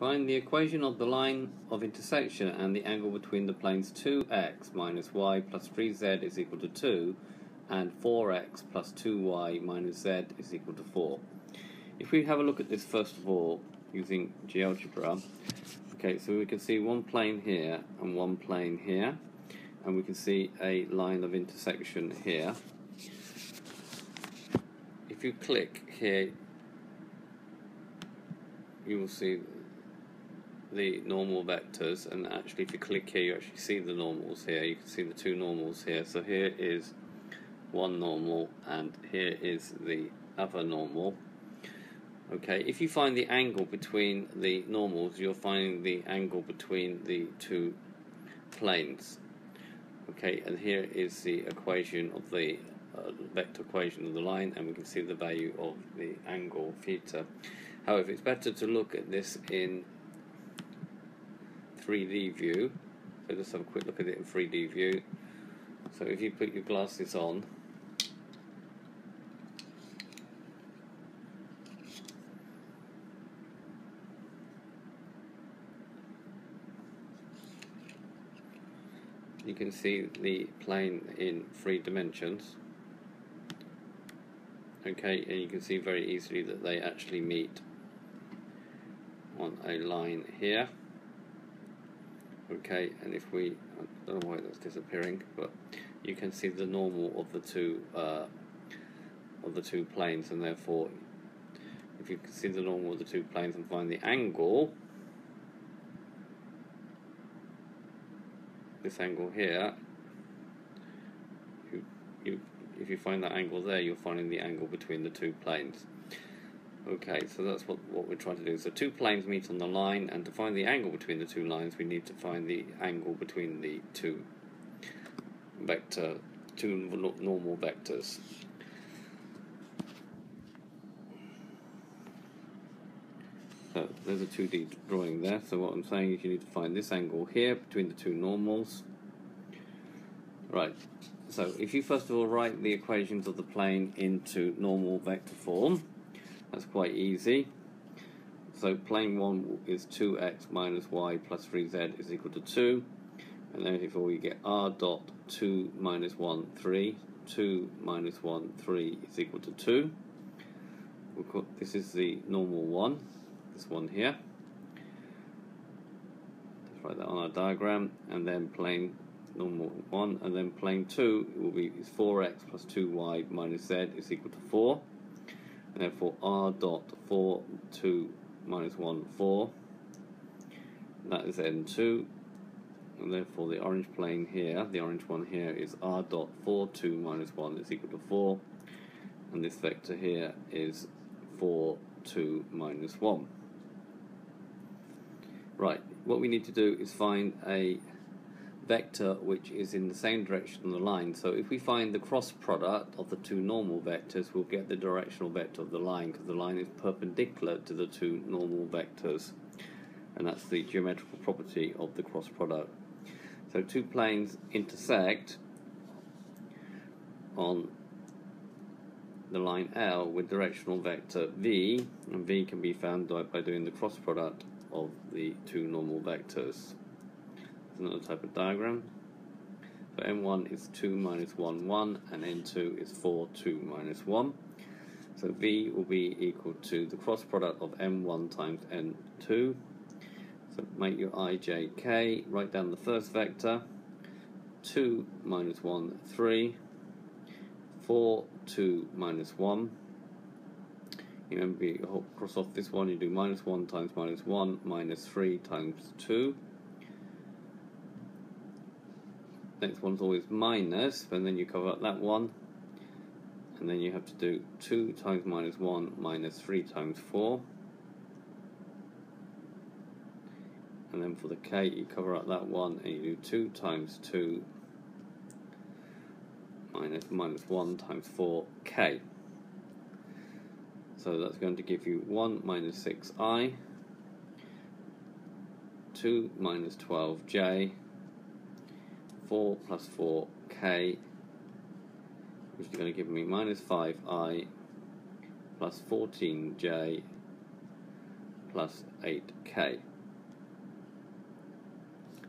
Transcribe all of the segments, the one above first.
Find the equation of the line of intersection and the angle between the planes 2x minus y plus 3z is equal to 2 and 4x plus 2y minus z is equal to 4. If we have a look at this first of all using GeoGebra, okay, so we can see one plane here and one plane here, and we can see a line of intersection here. If you click here, you will see the normal vectors and actually if you click here you actually see the normals here. You can see the two normals here. So here is one normal and here is the other normal. Okay if you find the angle between the normals you're finding the angle between the two planes. Okay and here is the equation of the uh, vector equation of the line and we can see the value of the angle theta. However it's better to look at this in 3D view. So let's have a quick look at it in 3D view. So if you put your glasses on, you can see the plane in three dimensions okay and you can see very easily that they actually meet on a line here okay and if we I don't know why that's disappearing but you can see the normal of the two uh, of the two planes and therefore if you can see the normal of the two planes and find the angle this angle here you, you, if you find that angle there you're finding the angle between the two planes Okay, so that's what, what we're trying to do. So two planes meet on the line, and to find the angle between the two lines, we need to find the angle between the two vector, two normal vectors. So there's a 2D drawing there. So what I'm saying is you need to find this angle here between the two normals. Right, so if you first of all write the equations of the plane into normal vector form, that's quite easy. So plane 1 is 2x minus y plus 3z is equal to 2. And then therefore we get r dot 2 minus 1, 3. 2 minus 1, 3 is equal to 2. We'll this is the normal one, this one here. Let's write that on our diagram. And then plane normal 1, and then plane 2 will be is 4x plus 2y minus z is equal to 4 therefore r dot 4 2 minus 1 4 that is n2 and therefore the orange plane here the orange one here is r dot 4 2 minus 1 is equal to 4 and this vector here is 4 2 minus 1 right what we need to do is find a vector which is in the same direction on the line. So if we find the cross product of the two normal vectors, we'll get the directional vector of the line because the line is perpendicular to the two normal vectors. And that's the geometrical property of the cross product. So two planes intersect on the line L with directional vector V, and V can be found by doing the cross product of the two normal vectors another type of diagram. So n1 is 2 minus 1, 1, and n2 is 4, 2 minus 1. So v will be equal to the cross product of m1 times n2. So make your i, j, k, write down the first vector, 2 minus 1, 3, 4, 2 minus 1. You remember, you cross off this one, you do minus 1 times minus 1, minus 3 times 2 next one's always minus, and then you cover up that one, and then you have to do 2 times minus 1 minus 3 times 4. And then for the k, you cover up that one, and you do 2 times 2 minus minus 1 times 4k. So that's going to give you 1 minus 6i, 2 minus 12j, 4 plus 4k, which is going to give me minus 5i plus 14j plus 8k.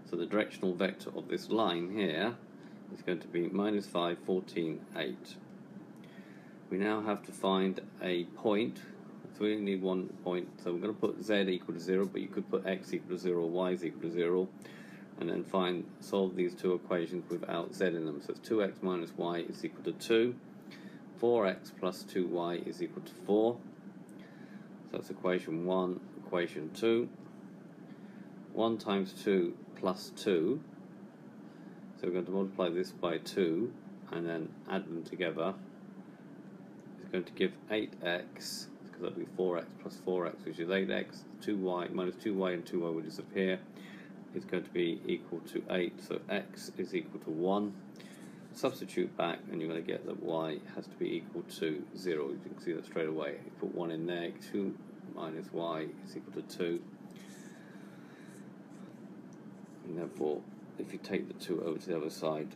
So the directional vector of this line here is going to be minus 5, 14, 8. We now have to find a point. So we only need one point. So we're going to put z equal to 0, but you could put x equal to 0 y is equal to 0. And then find solve these two equations without z in them. So it's 2x minus y is equal to 2. 4x plus 2y is equal to 4. So that's equation 1, equation 2. 1 times 2 plus 2. So we're going to multiply this by 2 and then add them together. It's going to give 8x, because that'll be 4x plus 4x, which is 8x, 2y, minus 2y and 2y will disappear. Is going to be equal to 8, so x is equal to 1. Substitute back, and you're going to get that y has to be equal to 0. You can see that straight away. You put 1 in there, 2 minus y is equal to 2 and therefore if you take the 2 over to the other side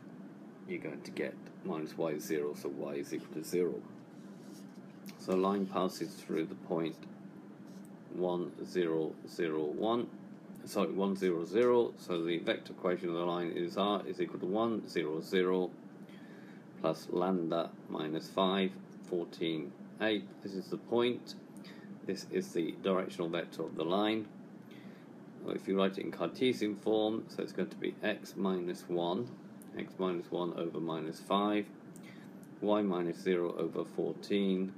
you're going to get minus y is 0 so y is equal to 0 so the line passes through the point 1 0 0 1 sorry 1 0 0 so the vector equation of the line is r is equal to 1 0 0 plus lambda minus 5 14 8 this is the point this is the directional vector of the line well, if you write it in Cartesian form, so it's going to be x minus 1, x minus 1 over minus 5, y minus 0 over 14,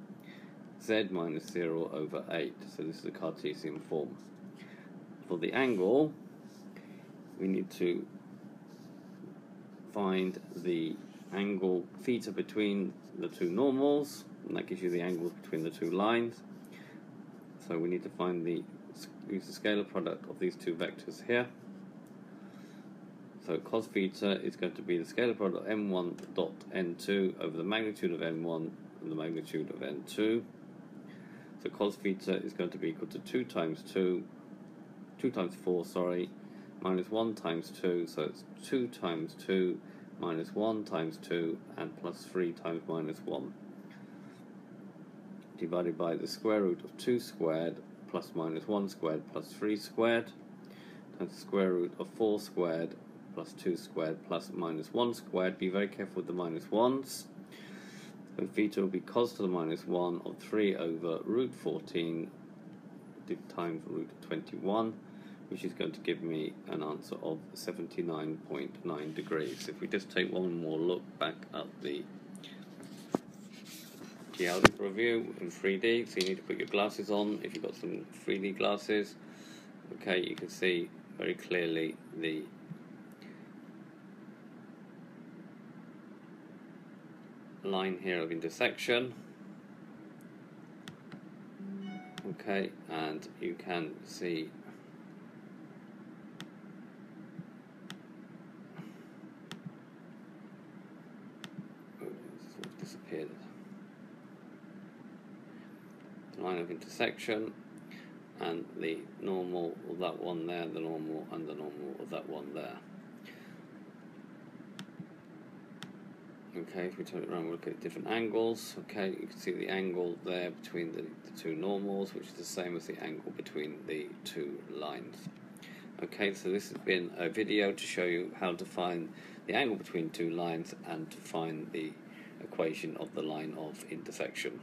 z minus 0 over 8. So this is the Cartesian form. For the angle, we need to find the angle theta between the two normals, and that gives you the angle between the two lines. So we need to find the use the scalar product of these two vectors here. So cos theta is going to be the scalar product of m1 dot n2 over the magnitude of m1 and the magnitude of n2. So cos theta is going to be equal to 2 times 2, 2 times 4, sorry, minus 1 times 2, so it's 2 times 2 minus 1 times 2 and plus 3 times minus 1 divided by the square root of 2 squared plus minus 1 squared plus 3 squared times the square root of 4 squared plus 2 squared plus minus 1 squared. Be very careful with the minus 1s. So theta will be cos to the minus 1 of 3 over root 14 times root 21 which is going to give me an answer of 79.9 degrees. If we just take one more look back at the algebra view in 3D, so you need to put your glasses on if you've got some 3D glasses. Okay, you can see very clearly the line here of intersection. Okay, and you can see line of intersection and the normal of that one there, the normal and the normal of that one there. Okay, if we turn it around, we look at different angles. Okay, you can see the angle there between the, the two normals, which is the same as the angle between the two lines. Okay, so this has been a video to show you how to find the angle between two lines and to find the equation of the line of intersection.